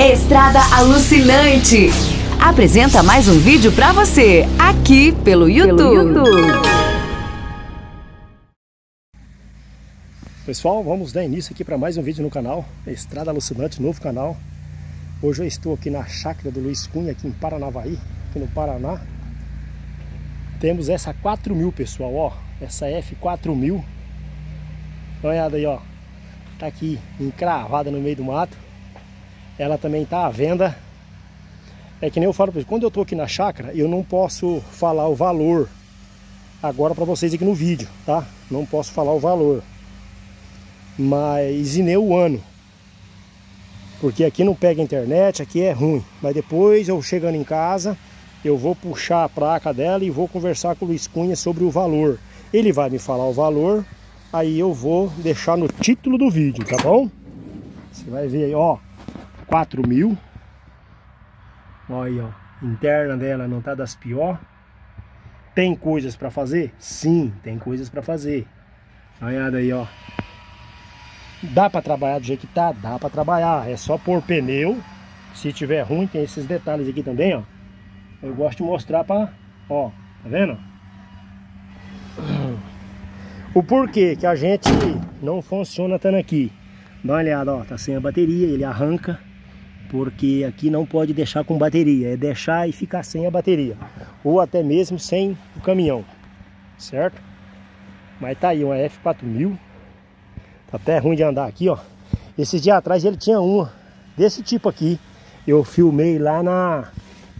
Estrada Alucinante. Apresenta mais um vídeo pra você, aqui pelo YouTube. Pessoal, vamos dar início aqui para mais um vídeo no canal, Estrada Alucinante, novo canal. Hoje eu estou aqui na chácara do Luiz Cunha, aqui em Paranavaí, aqui no Paraná. Temos essa 4000, pessoal, ó, essa F4000. Dá uma olhada aí, ó, tá aqui encravada no meio do mato. Ela também tá à venda. É que nem eu falo para quando eu tô aqui na chácara, eu não posso falar o valor agora para vocês aqui no vídeo, tá? Não posso falar o valor mas e nem o ano. Porque aqui não pega internet, aqui é ruim. Mas depois eu chegando em casa, eu vou puxar a placa dela e vou conversar com o Luiz Cunha sobre o valor. Ele vai me falar o valor, aí eu vou deixar no título do vídeo, tá bom? Você vai ver aí, ó, 4 mil. Olha aí, ó, interna dela não tá das pior. Tem coisas para fazer? Sim, tem coisas para fazer. Olha aí, ó. Dá para trabalhar do jeito que tá? Dá para trabalhar. É só pôr pneu. Se tiver ruim, tem esses detalhes aqui também, ó. Eu gosto de mostrar para, ó, tá vendo? O porquê que a gente não funciona tanto aqui. Dá uma olhada, ó, tá sem a bateria, ele arranca. Porque aqui não pode deixar com bateria, é deixar e ficar sem a bateria. Ou até mesmo sem o caminhão, certo? Mas tá aí uma F4000 Tá até ruim de andar aqui, ó. Esses dias atrás ele tinha uma desse tipo aqui. Eu filmei lá na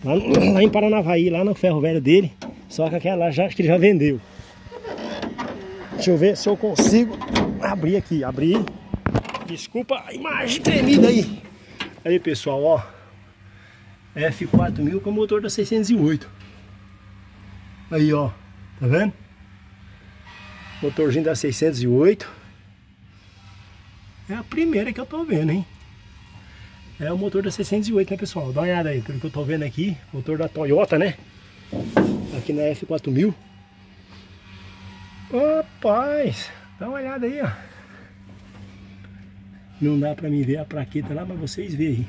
lá, lá em Paranavaí, lá no ferro velho dele. Só que aquela lá já acho que ele já vendeu. Deixa eu ver se eu consigo abrir aqui, abrir. Desculpa a imagem tremida aí. Aí, pessoal, ó. F4000 com motor da 608. Aí, ó. Tá vendo? Motorzinho da 608. É a primeira que eu tô vendo, hein? É o motor da 608, né, pessoal? Dá uma olhada aí, pelo que eu tô vendo aqui. Motor da Toyota, né? Aqui na F4000. Rapaz, dá uma olhada aí, ó. Não dá pra mim ver a plaqueta lá, mas vocês veem.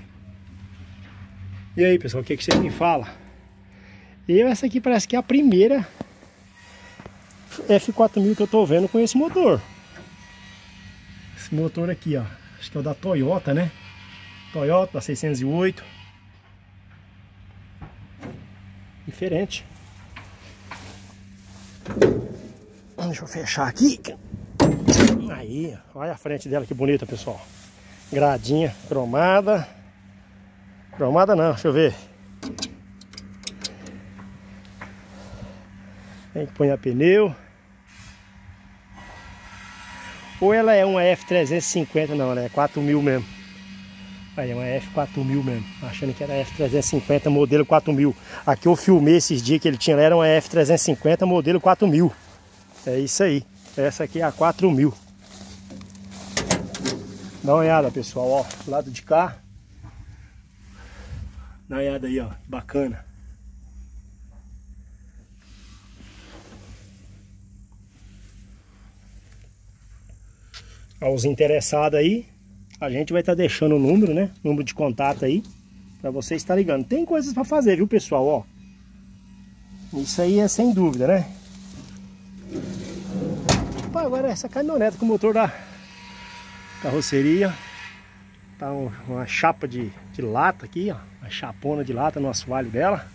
E aí, pessoal, o que, que vocês me falam? Eu, essa aqui parece que é a primeira F4000 que eu tô vendo com esse motor. Esse motor aqui, ó. Acho que é o da Toyota, né? Toyota 608. Diferente. Deixa eu fechar aqui. Aí, olha a frente dela que bonita, pessoal. Gradinha cromada. Cromada não, deixa eu ver. Tem que pôr pneu. Ou ela é uma F350, não, ela é 4000 mesmo. Aí é uma F4000 mesmo, achando que era F350 modelo 4000. Aqui eu filmei esses dias que ele tinha, era uma F350 modelo 4000. É isso aí, essa aqui é a 4000. Dá uma olhada pessoal, ó, do lado de cá. Dá uma olhada aí, ó, bacana. aos interessados aí, a gente vai estar tá deixando o número, né? Número de contato aí, para você estar ligando. Tem coisas para fazer, viu, pessoal? Ó, isso aí é sem dúvida, né? Opa, agora essa caminhonete com o motor da carroceria. Tá uma chapa de, de lata aqui, ó. Uma chapona de lata no assoalho dela.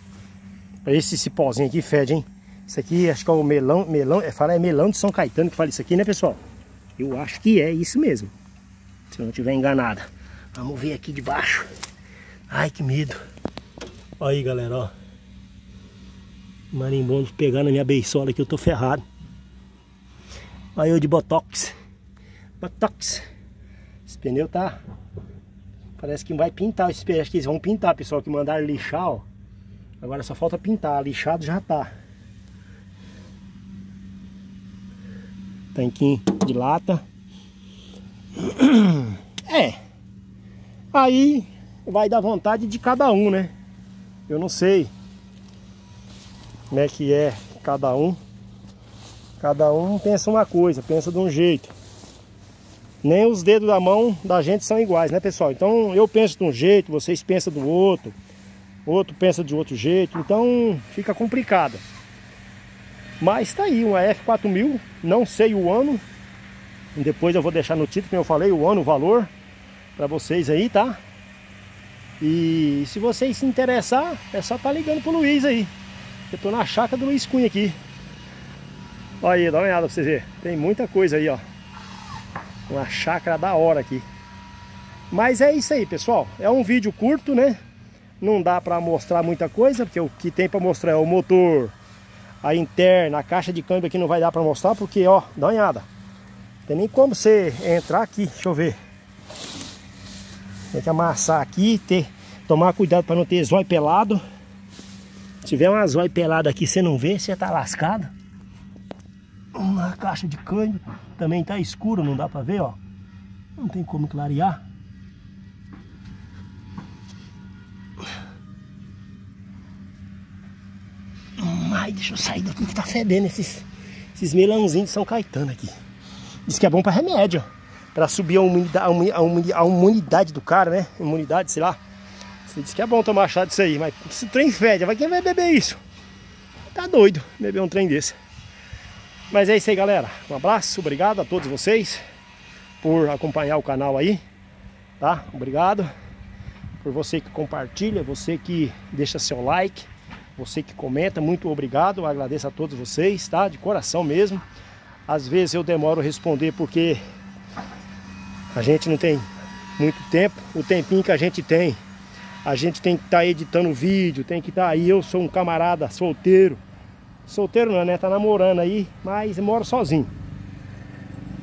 Esse cipózinho aqui fede, hein? Isso aqui acho que é o melão, melão, é, fala é melão de São Caetano que fala isso aqui, né, pessoal? Eu acho que é isso mesmo. Se eu não estiver enganado. Vamos ver aqui de baixo. Ai, que medo. Olha aí, galera, ó. Marimbondo pegando a minha beisola aqui, eu tô ferrado. Olha eu de Botox. Botox. Esse pneu tá... Parece que vai pintar. Acho que eles vão pintar, pessoal, que mandaram lixar, ó. Agora só falta pintar. Lixado já tá. Tanquinho de lata. É. Aí vai dar vontade de cada um, né? Eu não sei como é que é cada um. Cada um pensa uma coisa, pensa de um jeito. Nem os dedos da mão da gente são iguais, né pessoal? Então eu penso de um jeito, vocês pensam do outro, outro pensa de outro jeito, então fica complicado. Mas tá aí, uma F4000, não sei o ano, depois eu vou deixar no título, como eu falei, o ano, o valor, para vocês aí, tá? E se vocês se interessar, é só tá ligando pro Luiz aí. Eu tô na chácara do Luiz Cunha aqui. Olha aí, dá uma olhada pra vocês verem. Tem muita coisa aí, ó. Uma chácara da hora aqui. Mas é isso aí, pessoal. É um vídeo curto, né? Não dá pra mostrar muita coisa, porque o que tem pra mostrar é o motor, a interna, a caixa de câmbio aqui não vai dar pra mostrar, porque, ó, uma olhada. Tem nem como você entrar aqui, deixa eu ver. Tem que amassar aqui, ter, tomar cuidado para não ter zóio pelado. Se tiver uma zóio pelada aqui, você não vê, você tá lascado. Uma caixa de câmbio também tá escuro, não dá para ver, ó. Não tem como clarear. Ai, deixa eu sair daqui que tá fedendo esses, esses melãozinhos de São Caetano aqui. Diz que é bom para remédio, para subir a imunidade, a, imunidade, a imunidade do cara, né? Imunidade, sei lá. Você diz que é bom tomar chá disso aí, mas esse trem fede, vai quem vai beber isso? Tá doido beber um trem desse. Mas é isso aí, galera. Um abraço, obrigado a todos vocês por acompanhar o canal aí, tá? Obrigado por você que compartilha, você que deixa seu like, você que comenta, muito obrigado. Eu agradeço a todos vocês, tá? De coração mesmo. Às vezes eu demoro a responder porque a gente não tem muito tempo. O tempinho que a gente tem, a gente tem que estar tá editando vídeo, tem que estar tá aí. Eu sou um camarada solteiro. Solteiro não, né? Tá namorando aí, mas moro sozinho.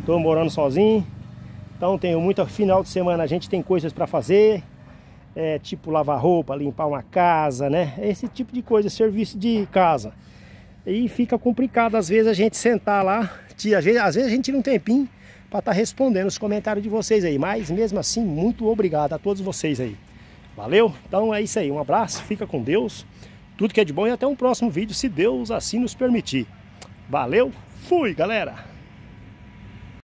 Tô morando sozinho. Então tenho muito final de semana, a gente tem coisas para fazer. É, tipo lavar roupa, limpar uma casa, né? Esse tipo de coisa, serviço de casa. E fica complicado às vezes a gente sentar lá, às vezes, às vezes a gente tira um tempinho para estar tá respondendo os comentários de vocês aí. Mas mesmo assim, muito obrigado a todos vocês aí. Valeu? Então é isso aí, um abraço, fica com Deus, tudo que é de bom e até um próximo vídeo, se Deus assim nos permitir. Valeu, fui galera!